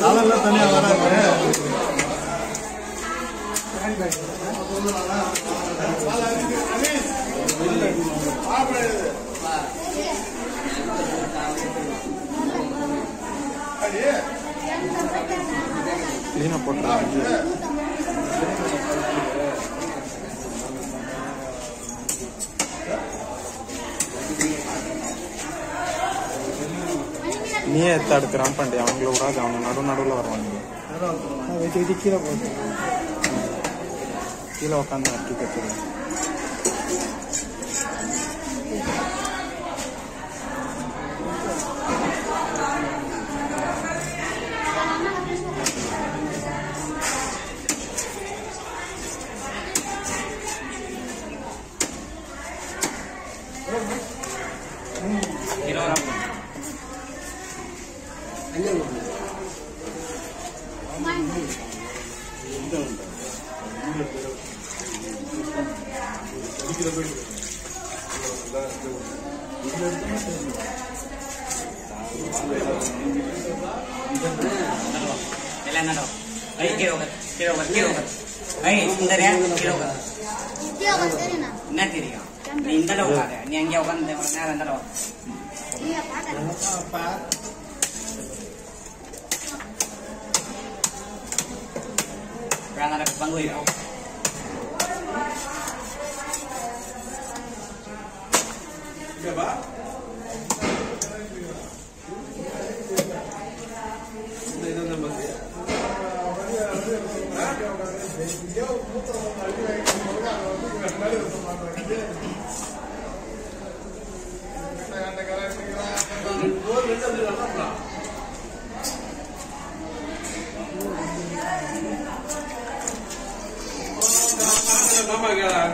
அதெல்லாம் தனியா வராது கிளீனாக போட்டுறாங்க. நீயே எடுத்து அடுக்கிறான் பண்ணி அவங்கள விடாது அவங்க நடு நடுவில் வருவாங்க. வெட்டி வெட்டி கீழே கீழே உட்காந்து அட்டி கற்றுது ಎಲ್ಲ ಐ ಕೇಳೋ ಕೇಳೋ ಕೇಳೋ ಐ ಸುಂದರ ಕೇಳೋ என்ன தெரியும் நீ இந்த அளவு உட்காரு நீ அங்கே உட்காந்து நேரம் இந்த அளவு Rangan aku panggil ya. Cuiabá?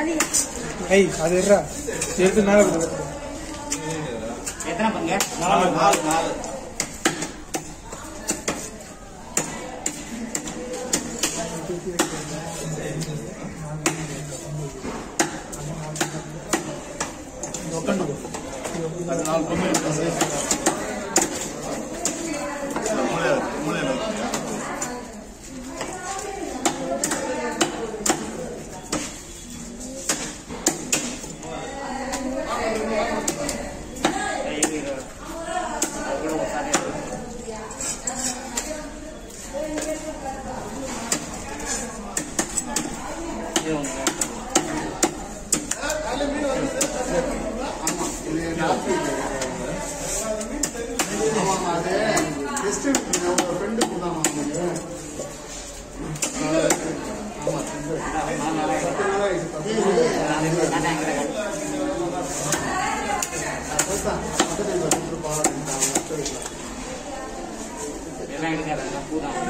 ஐய் அது இருடா எடுத்து மேலே எத்தனை பங்கு? நாலு நாலு. நாலு நாலு. பொண்ணு 再一个来一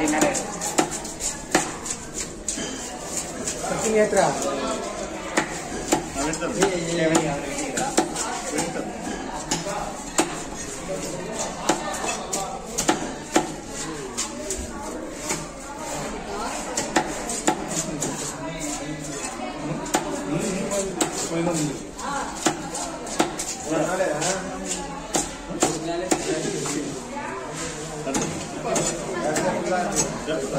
जी मैंने ये ये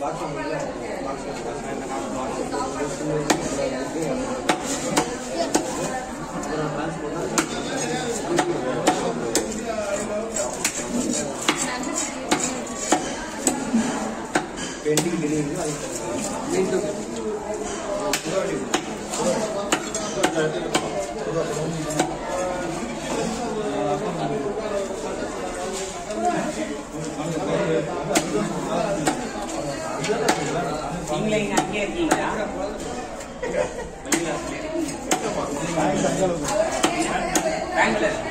இதெல்லாம் இது பாதி மேலே ஏற்றா நீங்களே இங்க அங்கேயே இருக்கீங்களா பெங்களூர்